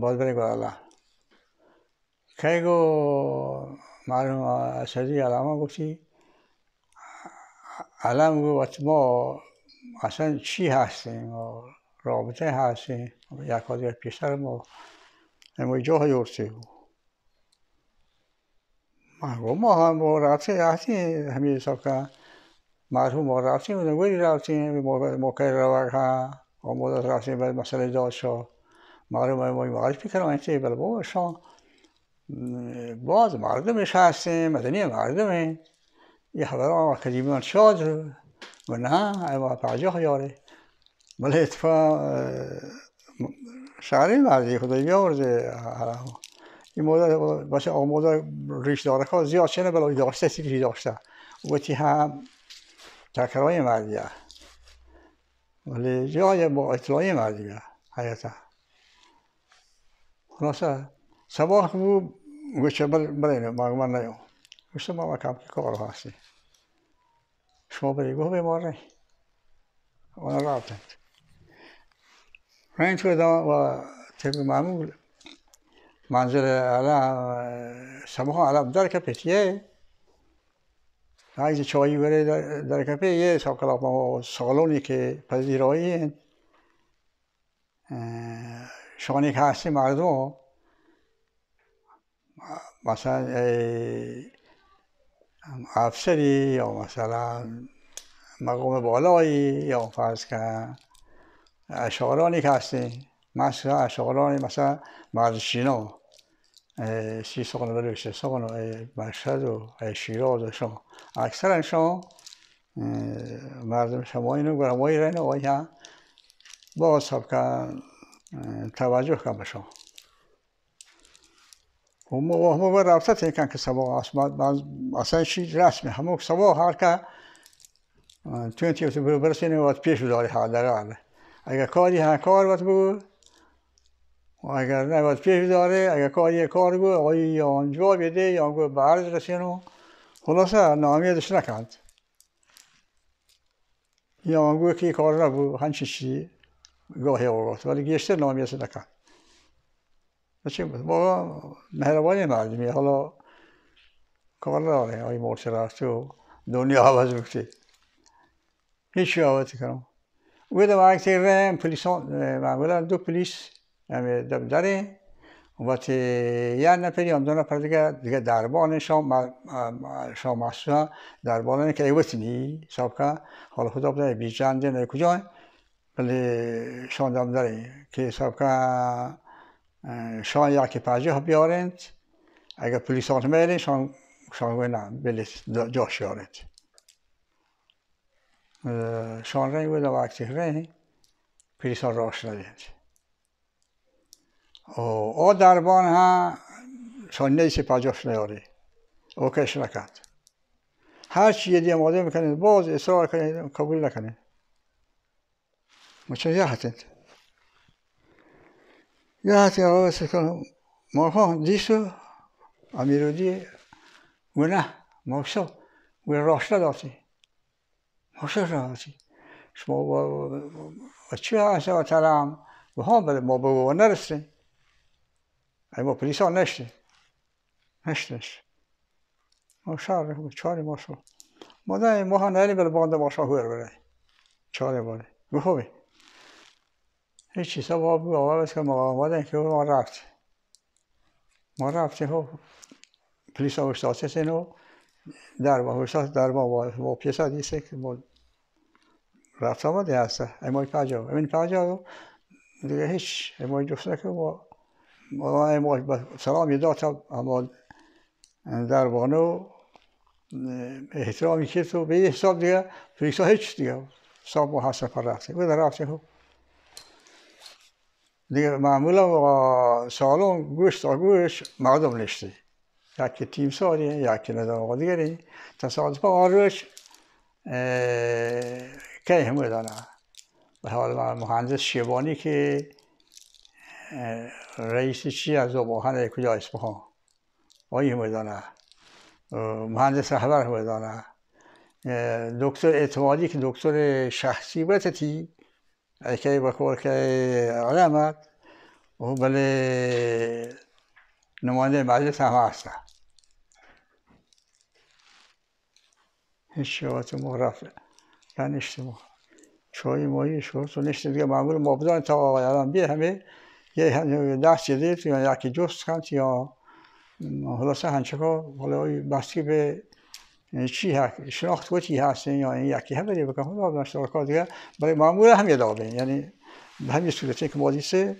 باید برای گوه که گو معلوم اسدی علامه گفتی علم گو ما اصلا چی هستیم رابطه هستیم یک دیگر پیشتر ما اما جا یورسی ما ما هم رابطه هستیم همین حساب که مرحوم ما رفتیم نگوی رفتیم موقع روک ها آموده رفتیم به مسئله دادشاه معلوم ما معرفی اینطوری بله بابا شما باز مردمش هستیم مدنی مردمه یه خبر آقا قدیمان شاد و نه اما پعجا یاره ولی اتفاق شهری مردی خدای بیاورده این مدت باشه مدت ریش داره که زیاد چنه بلای داشته سیری داشته و تی هم تکرای مردیه. ولی جای با اطلاعی مردیه حیاته خلاصه سباه بو گوشه بل بلینه من نیو گوشه ما کم که کار هستی. شما بری گوه بیماره وانا رابطند رنج تو و طبق معمول. منزل علم سباه علم در که پتیه. اگه چایی بره در کپه یه ساکلا ما سالونی که پذیرایی. شانی که هستی مردم. مثلا افسری یا مثلا مقام بالایی یا فرض که اشعارانی که هستی. مثلا اشعارانی مثلا مردشینا سی سخن ولی سه سخن مشهد و شیراز و شما. اکثر شما مردم شما اینو گرمایی رین و یا با که توجه کن به شما. و ما رابطه این کن که سبا اصلا چی رسمی همون سبا هر که تو انتی برسینه وقت پیش داری حداقل. اگر کاری ها کار و اگر نباید پیش داره اگر کار یه کار گو آقای یا آنجا بیده یا گو به عرض رسینو خلاصه نامیدش نکند یا آنگو که کار نبود هنچی چی؟ گاهی اوقات ولی گشته نامیدش نکند چی بود؟ ما مهربانی مردمی حالا کار داره آقای مرسی رفت و دنیا عوض بکتی هیچی عوض کنم و در وقتی رم پلیسان معمولا دو پلیس داره. وقتی یه نفری هم دو نفر دیگه دیگه دربان شام شام محسوسا دربان که ایوتنی سابقا حالا خدا بده بی جنده نه کجا. ولی شان دام داره که سابقا شان یا که پاجه بیارند. اگر پلیس آن میرین شان شان گوی نه بلیت جاش یارند شان رنگ بود وقتی رنگ پلیس آن راش ندید او دربان ها شان نیسی پاجاش نیاری. او کش نکرد. هر چی یه آماده می‌کنید باز اصرار کنید قبول نکنید. مثل یه حتید یه حتید آقا سکن ما دیسو امیرودی و نه ماکسو و راشته داتی ماکسو داتی شما با چی هست؟ و ترم. و ها بله ما او نرسیم. اما پلیس ها نشته نشتش ما شهر چاری ما شو ما ده ما ها نری بل بانده ما هور بره چاری باره بخوبی هیچ چیزا با بگو آقا بس که ما آمدن که ما رفت ما رفتیم و پلیس ها اشتاسه سینو در با اشتاس در با با پیسا دیسه که ما رفت آمده هسته اما پاجا امین پاجا دیگه هیچ اما جفته که ما ما سلامی داد اما در بانو احترامی که تو به حساب دیگه پلیسا هیچ دیگه. حساب حسن پر رفته. و در رفته خب. دیگه معمولا سالون گوش تا گوش مردم نشته. یکی تیم ساری یکی ندام آقا دیگری. تصادف آروش که همه دانه به حال مهندس شیبانی که رئیس چی از زباهن کجا اصفهان؟ آیه میدانه مهندس رهبر میدانه دکتر اعتمادی که دکتر شخصی بتتی. اکی بخور که علمت و بله نماینده مجلس هم هستن هیچ شوات ما رفت. نشته ما. چای مایی شد تو نشته. دیگه معمول ما بدان تا آقای الان بی همه. دست جدید یا یکی جست کند یا خلاصه هنچکا حالا بستی به چی هست شناخت و چی هست یا این یکی هم بری بکن خدا داشت دیگه برای معمول هم یه دابه یعنی به همین صورتی که مادیسه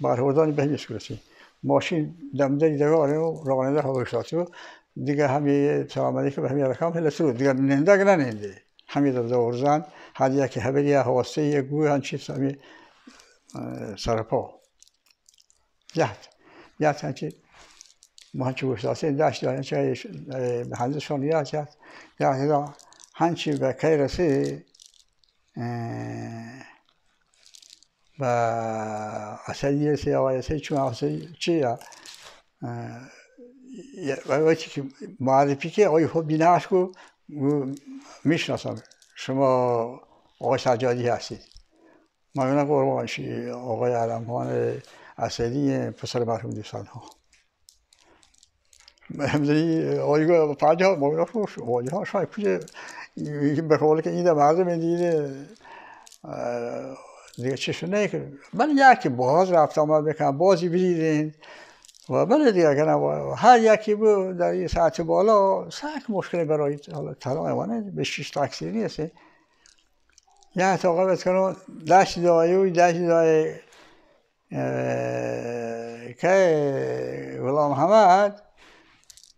برهوردانی به همین صورتی ماشین دمده دیگه آره راننده هوای دیگه همه سلام که به همین رقم هل سرو دیگه ننده که ننده همین دو ورزن هر یکی هبری هواسته یه گوی هنچی سرپا هنچی ما هنچی گوشتاسه داشت دارن چه هنزشون یاد یاد یاد هنچی به کی رسی؟ و اصلی سی آقای سی چون اصلی چیه وقتی که معرفی که آقای خود بینهاش کو می‌شناسم. شما آقای سجادی هستید. من قربان شی آقای علمخان اصلی پسر مرحوم دوستان ها همزنی آقای پنجه ما خوش ها شاید کجا به قول که این مردم دیده دیگه چشونه که من یکی باز رفت آمد بکنم بازی بریدین. و بله دیگه کنم هر یکی بود در یه ساعت بالا سک مشکل برای حالا وانه به شش تاکسی هستی یه توقع کنم دشت دایی و دشت دایی که غلام حمد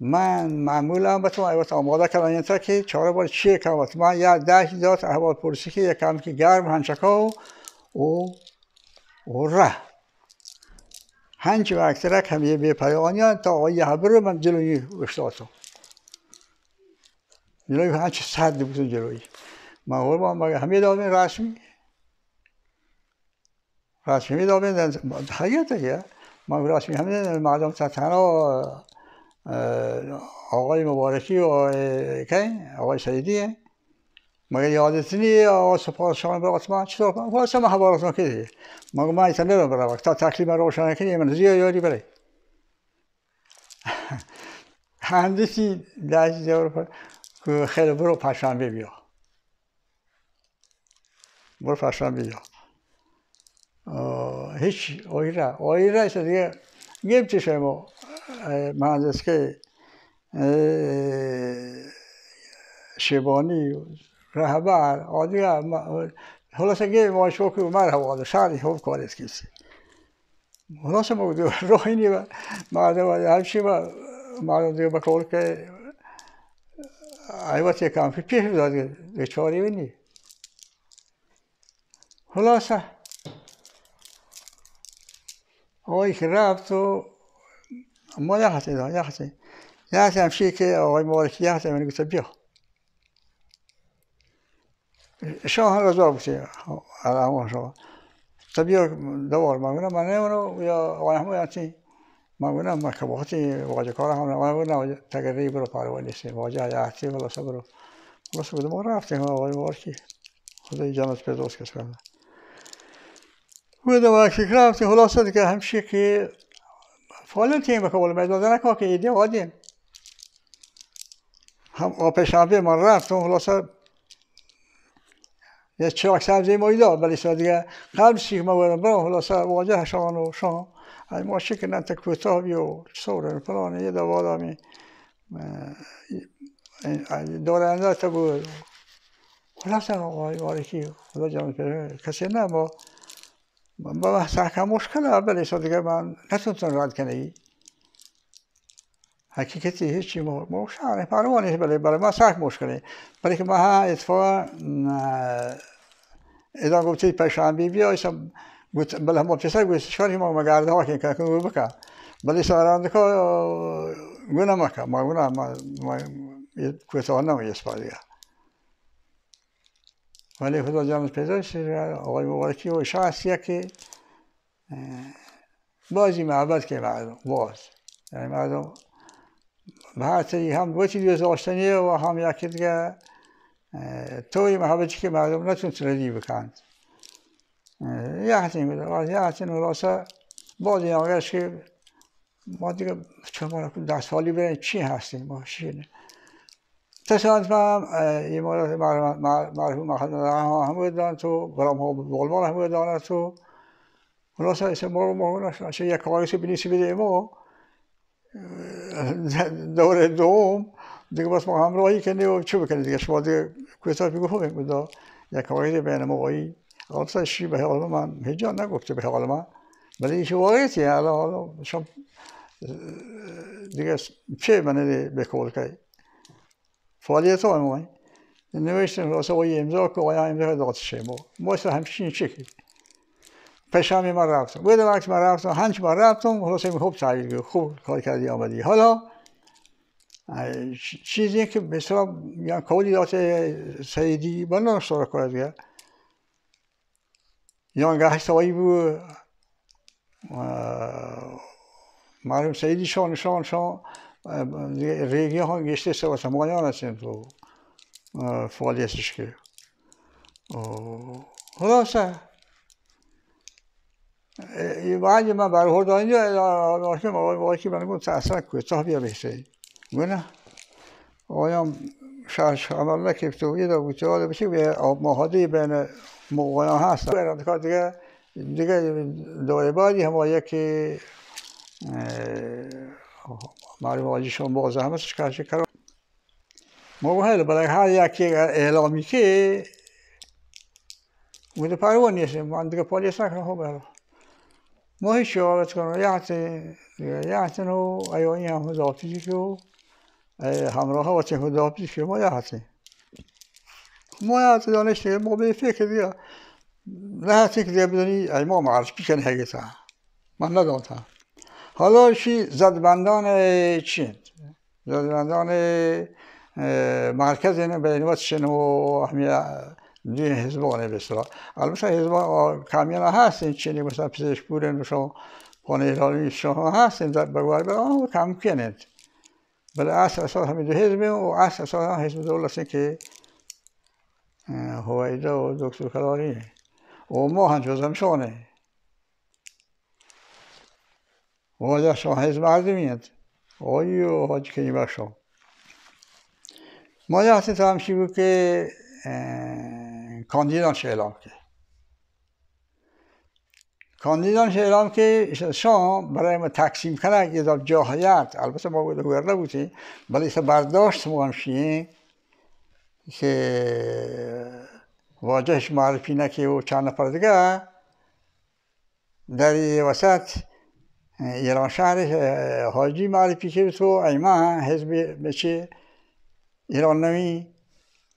من معمولا به تو ایوات آماده کردن این تا که چهار بار چیه کنم من یه دشت داد احوال پرسی که یکم که گرم هنچکا و و ره. هنچ و اکثرک هم یه پیانیان تا آقای حبر من جلوی اشتاتو جلوی هنچ صد بود جلوی. من مگه همه دادن رسمی؟ دادن حقیقت یه من رسمی همه مردم تنها آقای مبارکی و آقای سیدی مگر یادت نیه آقا سپاس شما به من چطور واسه ما حوالتون کردی مگه من ایتا نرم برم تا تکلیف من روشن کنی من زیاد یاری بره هندسی دیور که خیلی برو پشنبه بیا برو پشنبه بیا هیچ آیره آیره است دیگه گیم چه شما مهندس که شبانی رهبر آدیگر خلاصه گه ما شوکی و مرحبا شهری خوب کارت کسی خلاصه ما دیگه راهی نی مردم همچی و مردم دیگه بقول که ایوات یکم پیش داد دیگه چاری نی خلاصه آقایی که رفت و ما یه هسته دار یه هسته یه هسته همچی که آقای مبارکی یه هسته منی گفت بیا. شاه رضا بوده همون شاه. تبیا دوار مگونه من نمونو یا آقای همون یعنی من که وقتی واجه کار هم مگونه تگری برو پاروالی سی واجه یعتی ولا برو. بس بودم ما رفتیم آقای مبارکی. خدای جنت پیداست کس کرده بودم وقتی رفتیم خلاصه دیگه همشه که فعالیتی بکول می‌دادن نکا که ایده وادیم هم آپشنبه من رفتم خلاصه یه چراغ سبزی ما داد ولی سا دیگه قبل سیخ ما برم برم خلاصه واجه شان و شان ای ما شکل ننت کوتاهی و سورن پلان یه دو آدمی دورنده تا بود خلاصه آقای وارکی خدا جان کسی نه ما با سحکم مشکل ولی سا دیگه من نتونستم رد کنه حقیقتی هیچی شهر پروانه بله برای ما سخت مشکله. برای که ما ها اتفاقا اذا گفتی پشنبه بیا ایسا گفت بله ما پسر گفت شکاری ما مگرده ها که کنکن بکن. بله سارانده که گونه مکن. ما گونه ما کوتاه نمی اسپادیه ولی خدا جامعه پیدا آقای مبارکی و شخصیه که بازی معبد که مردم باز. یعنی مردم به هر طریق هم گوشی دوست داشتنیه و هم یکی دیگه توی محبتی که مردم نتونست ردی بکند یه بود یه حسین راسا باز این که ما دیگه چه ده سالی به چی هستیم؟ ما شینه تصادفا این مورد مرحوم محمد هم بودن تو برام ها بولمان هم بودن تو. خلاصا اسم ما رو ما یک کاری بنیسی بده ما دور دوم دیگه بس ما همراهی کنی و چه بکنی دیگه؟ شما دیگه کویتا بگو خوبه بودا یک کاری بین ما البته شی به حال من هیچ نگفته به حال من. ولی ایش واقعیتیه؟ حالا حالا شما دیگه چه منه به کول که فعالیت های ما نوشتن راسه وای امضا که وای امضا داد شما ما همچین شکلی پشمی من رفتم بود وقتی من رفتم هنچ من رفتم حسین خوب تغییر خوب کار کردی آمدی حالا چیزی که مثلا یا کولی دات سیدی بنا سر کرد یا گه سوایی بود معلوم سیدی شان شان شان هستیم تو فعالیتش که. خلاصه. بعد من برخورد اینجا آقای آقای که من گفت اصلا کوتاه بیا بهشه گونه آقایان شهرش عمل نکرد تو یه دو بوده حالا بشه به آب ماهادی بین موقعان هست. دیگه دیگه دوره بعدی هم یکی معلوم آجی شما باز همه کارش کرد موقع برای هر یکی اعلامی که بوده پروان نیست من دیگه پالیس نکنم خب ما هیچ شوارت کنم یعتن یعتن و ایانی هم هدافتی که همراه ها چه هدافتی که ما یعتن ما یعتن دانشته ما به فکر دیگه نه که دیگه بدونی ای ما معرش بیکن هگیتا من ندانتم حالا شی زدبندان چین زدبندان مرکز اینه به نوبت شنو و همیه دوی حزبانه به اصطلاح البته حزبان کامیان هستین چینی مثلا پزشکپور نشون خانه ایرانی شما هستین در بگوار به آن کم کنید بله اصل اساس همین دو حزب و اصل اساس حزب دولت که هویده و دکتر کلاری و ما هم جزم شانه. و شما حزب مردمیت آیو حاج کنی بخشم ما یه حسیت همشی بود که کاندیدانش اعلام کرد کاندیدانش اعلام که شام برای ما تقسیم کنه یه دار جاهیت البته ما بود هویر نبودیم ولی ایسا برداشت ما همشیه که واجهش معرفی نکه و چند نفر دیگه در وسط ایران شهر حاجی معرفی کرد تو ایما حزب بچه ایران نمی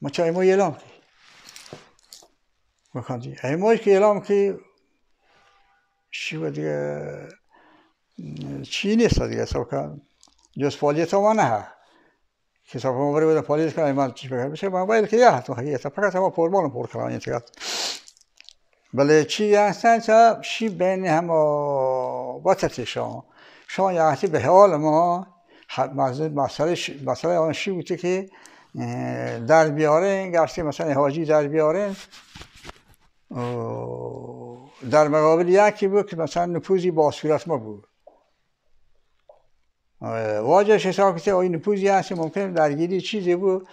ما چه ایما اعلام کرد. بخوندی ایمایی که اعلام که چی بود دیگه؟ چی نیست دیگه؟ سوکا جز فعالیت ما نه. که سوکا ما بره فعالیت کنه ایمان چی بگه. بشه ما باید که یه حتما حقیقتا فقط ما پرمان پر کنم این تگت بله چی هستن؟ چه چی بین هم وسط شما. شما حتی به حال ما مسئله مسئله آن چی بوده که در بیاره گرسی مثلا حاجی در بیاره در مقابل یکی بود که مثلا نفوذی با صورت ما بود. واجهش حساب که این نفوذی هست ممکن درگیری چیزی بود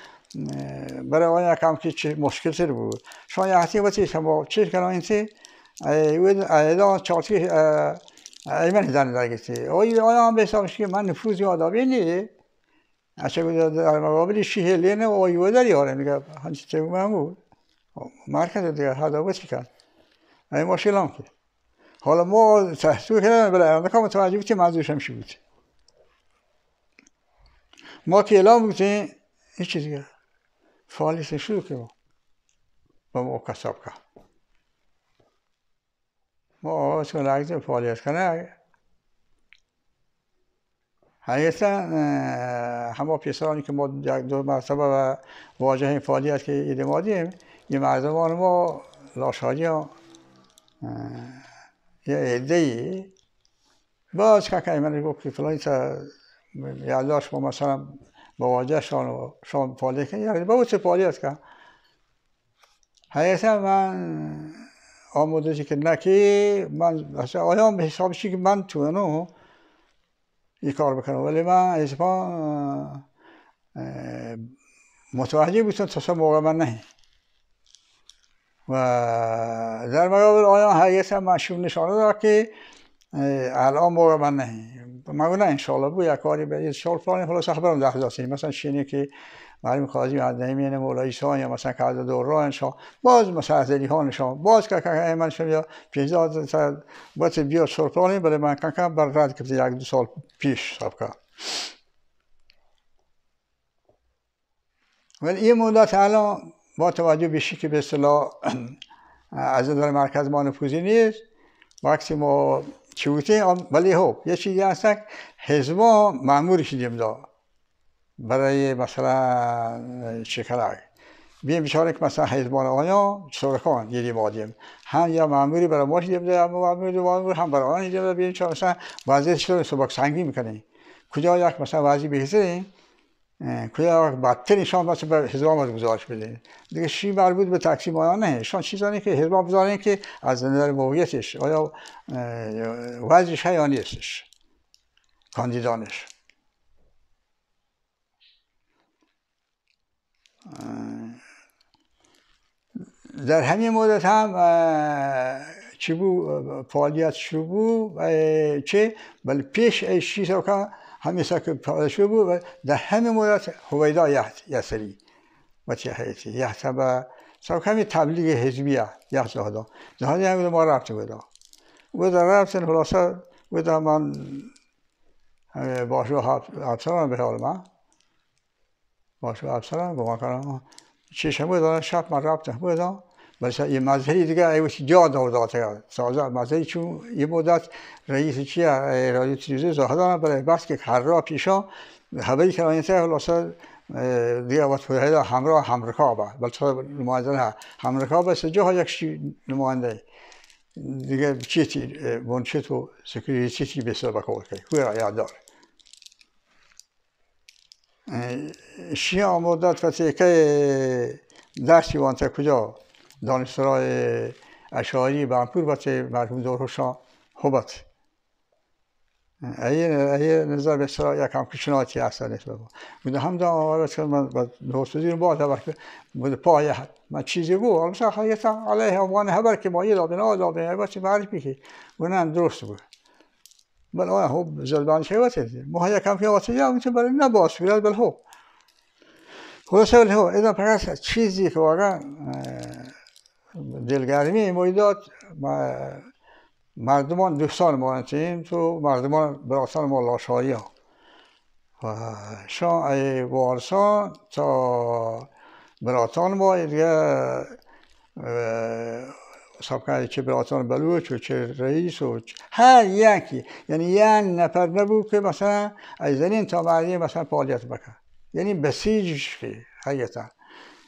برای آن یکم که مشکل تر بود. شما حتی باید شما چیز کنم این سی ایدان چارتی ایمن زن درگیتی آیا هم به حسابش که من نفوذی آدابی نیه اچه در مقابل شیه لینه و آیوه داری آره میگه هنچی چه بود مرکز دیگه هدایت کرد این مشکل هم که حالا ما تحصیل کردن بله امریکا متوجه بود که منظورش هم بود ما که اعلام بودیم هیچ چیز دیگه فعالیت شروع که با ما کساب کرد لگزه فعالیت حقیقتا همه پیسانی که ما دو مرتبه واجه فعالیت که ایده مادیم یه مردمان ما لاشهایی ها. یه عده ای. باز که من گفت که فلانی تا یادداشت ما مثلا با شان و شان پالی کن یعنی با چه پالی است که حقیقتا من آموزشی که نکی من مثلا آیا به حساب که من تو اینو این کار بکنم؟ ولی من اسپا متوجه بودم تا موقع من نه. و در مقابل آیا حقیقت مشهور نشانه داره که الان موقع من نه. مگه نه انشالله بود یک کاری به یه شال فلانی خلاص خبرم ده مثلا شینه که معلوم خواهی از نمیین مولای شاه یا مثلا از دوران شاه. باز مثلا از ها شاه. باز که که من شم یا پیزاد باید بیا فلانی بله من که که بر رد کفتی یک دو سال پیش سب که ولی این مدت الان با توجه بشی که به اصطلاح از نظر مرکز ما نفوذی نیست. وقتی ما چوتی ولی خب یه چیزی هست حزبا معمولی شدیم دا برای مثلا چکرک بیم بچاره که مثلا حزبان آیا سرکان یه مادیم هم یا معمولی برای ما شدیم دا هم معمولی هم برای آن شدیم بیم چون مثلا وضعیت چطور سبک سنگی می‌کنه کجا یک مثلا وضعی بهتره کجا بدتر شان مثلا به حزب آمد گزارش بده دیگه شی مربوط به تقسیم آیا نه. شان چیزانی که حزب بذارن که از نظر موقعیتش آیا وضعش یا کاندیدانش. در همین مدت هم چی بود؟ فعالیت شروع بود چه؟ بل پیش چیز که همیشه که پادشاه بود و در همه مدت هویدا یسری و چه حیثی یحتبه سو کمی تبلیغ حزبیه یه زهدا. زهدا همه ما رفته بودا و در خلاصه و من باشو افسران به حال من باشو افسران با ما چشم بودن شب من رفتم. بودم مثلا یه مذهبی دیگه ایوش جا داد سازه. مذهبی چون یه مدت رئیس چیه رادیو تلویزیون زاهدان برای بس که هر را پیشا خبری که این ته خلاصه دیگه وقت فهیدا همراه همرکا با بلکه نماینده ها همرکا با سجا ها یک نماینده. دیگه چیتی بونچه تو سکری چیتی بسیار بکار که خوی را یاد داره شیعه مدت فتیه که درسی وانتا کجا؟ دانشسرای اشعاری بانپور باشه مرحوم دورشان خوبت ای ای نظر به سرا یکم کشناتی اصلا نیست بابا بوده هم دا آره چون من با دوستی رو باید هبر که بوده پای من چیزی گو حالا حقیقتا علیه عنوان هبر که ما یه دادن آه دادن ای باشه معرفی که. بونه هم درست بود. بل آه خوب زلبان چه واسه ما یکم که واسه یا می‌تونه برای نباس بیاد بل خوب خلاصه بل خوب اینا فقط چیزی که واقعا دلگرمی مویدات مردمان دوستان ما هستیم تو مردمان براسان ما لاشایی ها. و شان ای وارسان تا براتان ما دیگه سابقه چه براتان بلوچ و چه رئیس و هر یکی. یعنی یک نفر نبود که مثلا از زنین تا مردی مثلا فعالیت بکن یعنی بسیجش که حقیقتا.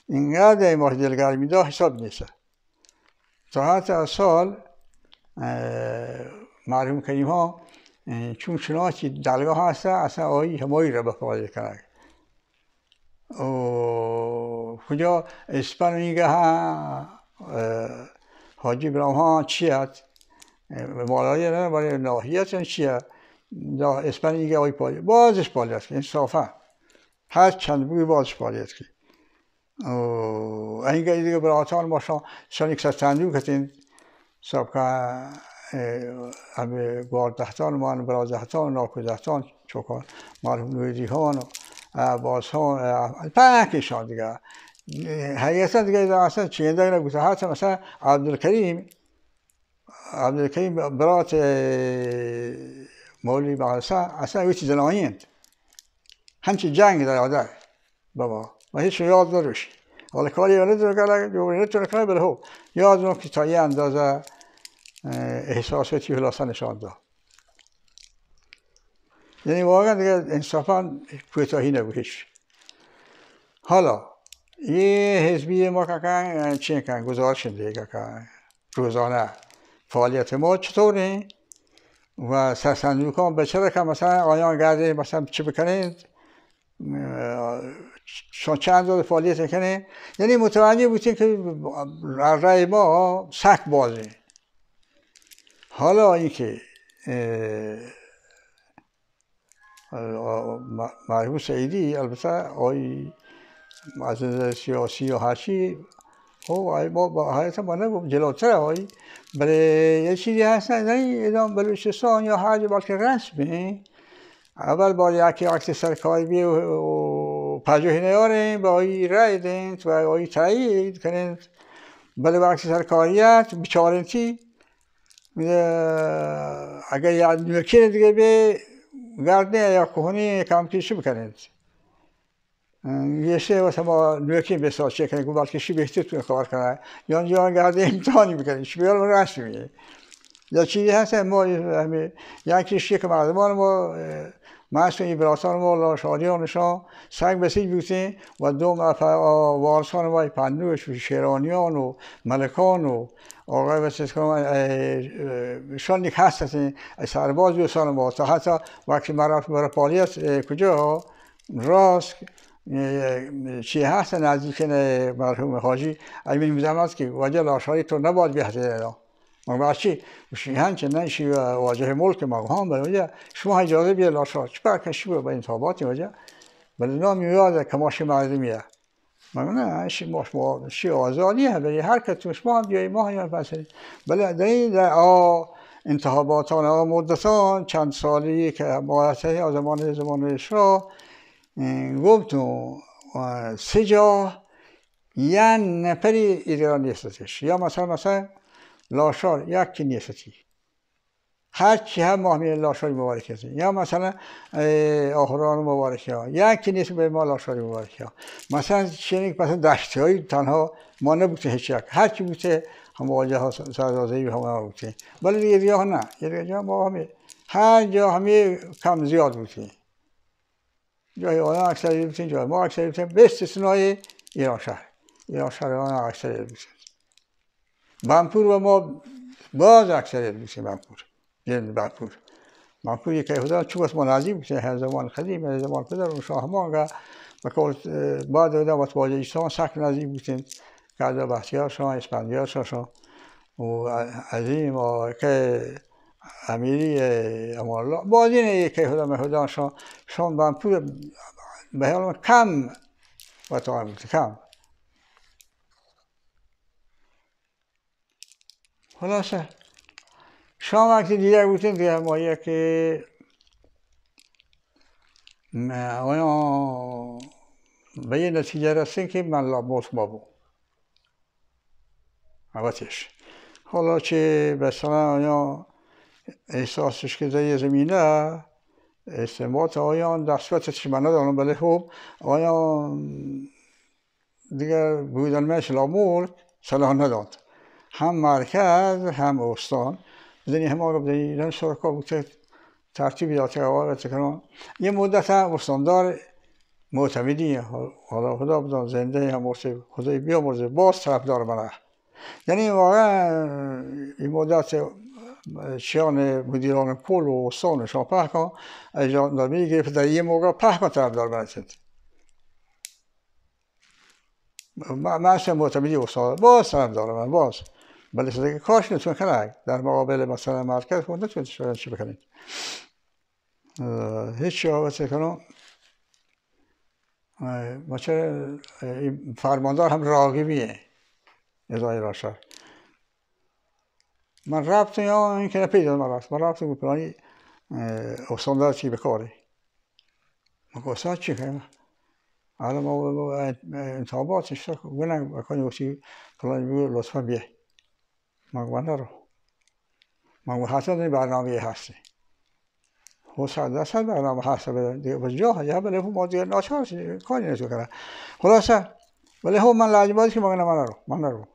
اینقدر ما دلگرمی دا حساب نیست. تا سال مرحوم کریم ها چون شناسی دلگاه هست اصلا آیی همایی را بفاده کنه کجا؟ اسپن میگه ها حاجی برام ها چی هست مالایی نه برای ناحیت چیه؟ اسپن میگه آی پالی بازش پالی هست انصافا هر چند بوی بازش پالی هست اینگه دیگه براتان ما شان یک صندوق هستین سابقه همه دهتان مان برازهتان ناکوزهتان چوکان مرحوم نویدی هان و عباس هان پنکشان دیگه. حقیقتا دیگه اصلا چینده نگوزه حتی مثلا عبدالکریم عبدالکریم برات مولی بغلسه اصلا اوی چیز ناییند همچی جنگ در آده بابا و هیچ یاد نروشی حالا کاری نداره که جوری نتونه کنه بله هو یاد رو که تا یه اندازه احساساتی نشان داد یعنی واقعا دیگه انصافا کوتاهی نبود حالا یه حزبی ما که چی کن گزارش دیگه که روزانه فعالیت ما چطوره و سرسندوکان به چرا که مثلا آیان گرده مثلا چی بکنید شما چند روز فعالیت کنه یعنی متوجه بودین که رای ما سک بازه حالا اینکه مرحوم سعیدی البته آی از سیاسی و هرچی خب ما با حالت نگم جلوتر آی برای یه چیزی هستن نه ادام بلوچستان یا هر جا که رسمه اول با یکی عکس سرکاری بی و پجوهی نیاریم با آی رای دین و آی تایید کنید بله با عکس سرکاریت بیچارنتی اگر یه نوکر دیگه به گردنه یا کهونی کم کشی بکنید یه سه ما نوکی بساز چه کنید بلکه شی بهتر تو کار کنه یا یا گرده امتحانی بکنید شی بیار؟ رسمیه یا چیزی هست؟ ما همه یکی شی که مردمان ما مسئول براسان ما شادیانشان سگ بسیج بودیم و دو وارسان ما پندوش و شیرانیان و ملکان و آقای وسیس شان یک هست هستین سرباز بیوسان ما. تا حتی وقتی برای پالیت کجا؟ راست. چی هست نزدیک مرحوم حاجی. ایمین میزم که وجه لاشایی تو نباید بیهده ما چی؟ همچه نه شی واجه ملک ما هم وجه شما اجازه بیا لاشا چی برکشی با انتخاباتی وجه ولی نام یاد که ما شی مردمیه. نه شی ما شما شی آزادیه. ولی هر که شما هم بیایی ما هم پس ولی در این در و مدتان چند سالی که مالته از زمان زمان شاه گفتم سه جا یه نفری ایران نیستش. یا مثلا مثلا لاشار یکی نیستی هر چی هم ما همین لاشاری مبارک هستیم یا مثلا آخران مبارک ها یکی نیست به ما لاشاری مبارک ها مثلا چنین مثلا دشتی های تنها ما نبوده هیچ یک. هر چی بوده هم واجه ها سرزازهی هم بوده. ولی دیگه نه. یه دیگه ما همه هر جا همه کم زیاد بوده. جای آنها اکثری بودیم جای. ما اکثری بودیم به استثنای ایران شهر. ایران شهر آنها اکثری بودیم بمپور و ما باز اکثریت بودیم بمپور جن بمپور بمپور یک خدا چوب از منازی بودیم هر زمان قدیم هر زمان پدر و شاهمان و بعد و وقت واجه ایستان سخت نزدیک که از بختیار شان اسپندیار شان و عظیم و که امیری امان الله باز اینه که خدا مهدان شان شان بمپور به حال کم و تا کم. خلاصه. شام وقتی دیگر بودیم دیگر ما که آیا به یه نتیجه رسیم که من لابوس ما بود. البتهش حالا چه مثلا آیا احساسش که در زمینه استعمال آیا دستوتش من ندارم بله خوب. آیا دیگر بودن منش لامور صلاح نداد. هم مرکز هم استان. بدنی هم آقا بدنی ایران شرکا بود. که ترتیب داد که آقا کنن یه مدت هم استاندار معتمدی. حالا خدا بدان زنده هم خدای بیا مرزه باز طرفدار منه. یعنی واقعا این مدت شیان مدیران کل و استانشان پهکان اجرام دارمی گرفت. در یه موقع پهکان طرفدار شد. من معتمدی استان باز طرفدار من باز. ولی که کاش نتون کنه. در مقابل مثلا مرکز خود نتون چی بکنید. هیچ آوازه کنم. ما چه فرماندار هم راقیبیه ادای من رفتم یا این که نپیدا من رفت من رفتم بود پلانی استاندار چی بکاره ما گفتم چی کنم حالا ما انتخاباتش گناه بکنی وقتی پلانی لطفا بیه من رو من حتی برنامه هستی و صد درصد برنامه هست به جا یا بله ما دیگه ناچار کاری نتو کنه خلاصه ولی هم من لاجباتی که مگه من رو من رو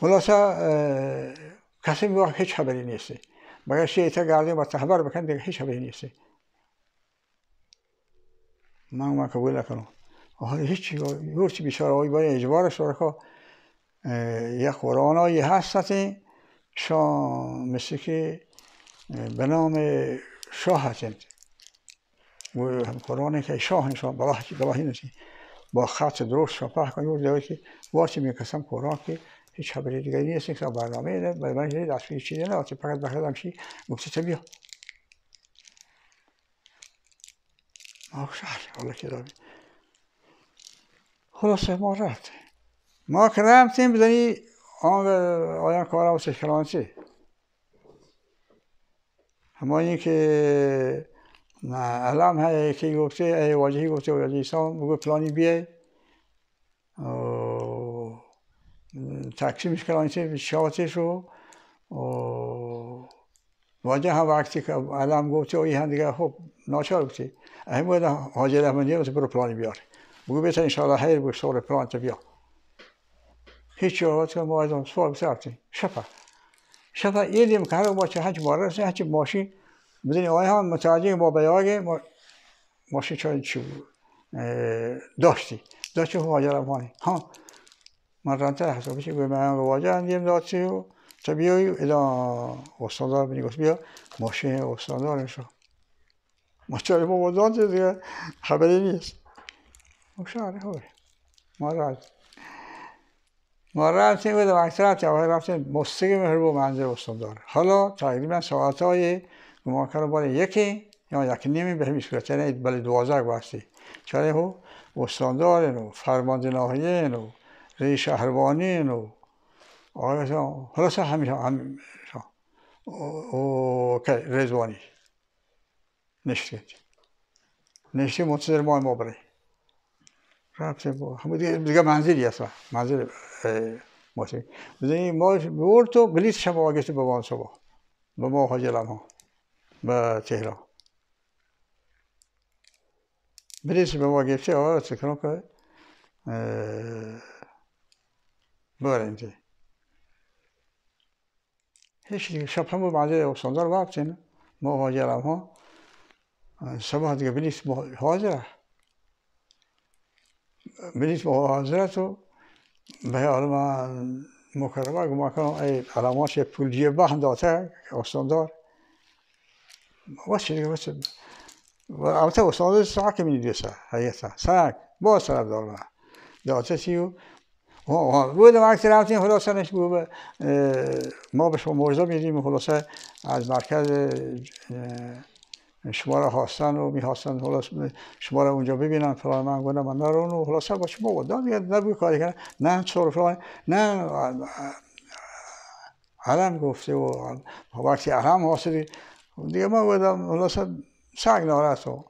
خلاصه کسی میگه هیچ خبری نیستی مگر شیطه گردیم و خبر بکن دیگه هیچ خبری نیستی من من قبول نکنم آها هیچی یورچی بیچاره آقای باید اجبار شرکا یک قرآنایی هستن شاه مثل که به نام شاه هستند و همکارانی که شاه شاه بلاحی بلاحی نسی با خط درست شاه پخ کنید دیگه که واسی میکسم قرآن که هیچ خبری دیگه نیست که برنامه نه برای من دست پیش چیزی نه فقط بخدم چی؟ تو بیا آخ حالا داری. خلاصه ما رفت. ما که رفتیم بدانی آن آیان کارا و سشکلانسی همانی که علم های که گفته ای واجهی گفته و ایسان بگو پلانی بیه تقسیمش کلانسی شاتش رو واجه هم وقتی که علم گفته این دیگه خب ناچار گفته. اهم باید حاجه رحمانی برو پلانی بیاره. بگو بهتر انشاءالله خیر بگو سور پلان تا بیا. هیچ جواب که ما از سوال بسرتیم شفا. شفا یه دیم که هر باشه هچ باره رسه هچ ماشین بدونی آقای هم متوجه با بیاگه ما ماشین چای چی داشتی. داشتی واجه افغانی ها. من رانتر حسابی چی گوی من واجه اندیم داشتی و تا بیایی ادا استاندار بینی گفت بیا ماشین استاندار نشو ما چای با وزان دیگه. خبری نیست. مشاره خوبه. ما راز ما رفتیم در اکثر جواهر رفتیم. مستقیم رو منظر استاندار. حالا تقریبا ساعت های ممکن بار یکی یا یک نیمی به همین صورت. یعنی بله دوازده باستی چرا؟ هو استاندار و فرمانده ناحیه و رئیس شهربانی و آقای خلاصه همیشه هم اوکی رزوانی نشتی نشتی منتظر ما ما بره رفته با همه دیگه, دیگه منزلی هست. منزل ماشین بزنی ما برد تو بلیت شب آگشت به وان صبح به ما حاجی ها. به تهران. بلیت به ما گفته آقا سکنم که برنده هیچ شب منزل استاندار وقت ما حاجی ها صبح دیگه بلیت حاضره بلیت حاضرت و به من مکرمه گمان کنم ای علاماش پول جیبه هم داته استاندار باشه دیگه باشه البته استاندار ساک می دیسه حقیقتا ساک با سر دار من داته بود وقتی رفتیم خلاصه نش بود ما به شما موضوع میدیم خلاصه از مرکز شما را خواستن و می‌خواستن خلاص شما را اونجا ببینن فلان من گفتم من نرون و خلاصه با شما بود دیگه نبود کاری کردن نه چور فلان نه علم گفته و وقتی علم حاصلی دیگه ما بودم خلاصه سگ نارست و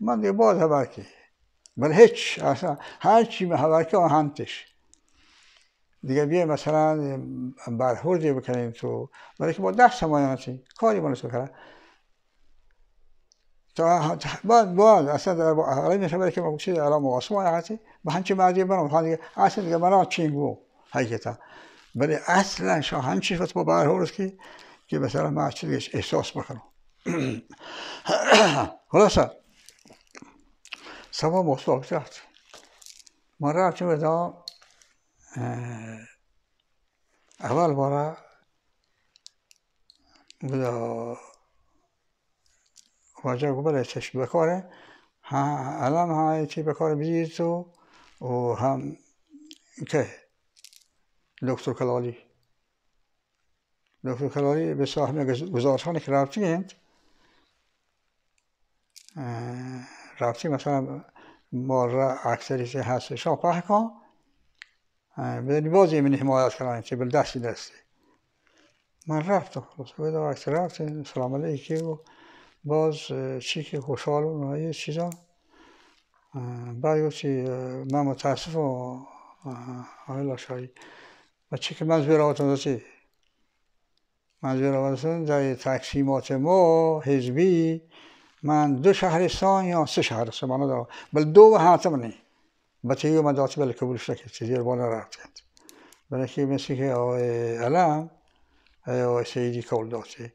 من دیگه باز هبرکی بل هیچ اصلا هر چی هبرکی آهنتش دیگه بیا مثلا برخوردی بکنیم تو. برای که با دست همایانتی کاری من تو کردن بعد بعد اصلا در حالا میشه که ما گوشی الان مقاسم هستی با همچی مردی برام. خواهد دیگه اصلا دیگه من چین گو. حقیقتا. ولی اصلا شا همچی وقت با برهورست که که مثلا چی دیگه احساس بکنم. خلاصه. سبا مصباح رفت؟ ما رفتیم اول باره بدا گو بله چشم بکاره. الان های چی بکاره بگیر تو و هم که دکتر کلالی. دکتر کلالی به صاحب گزارشانی که رفتیم رفتیم مثلا ما اکثری که هست شما پخ کن بدنی بازی من حمایت کردن چه بل دستی دستی من رفتم خلاص به اکثر رفتیم سلام علیکی و باز چی که خوشحال و یه چیزا بعد گفتی من متاسف و آقای لاشایی و چی که منظور آتون داشتی منظور آتون در تقسیمات ما حزبی من دو شهرستان یا سه شهرستان من دارم بل دو و حاتم نی بطیو من داتی بل قبول شده که چیزی بالا رفت برای که مثل که آقای علم آقای سیدی کول داتی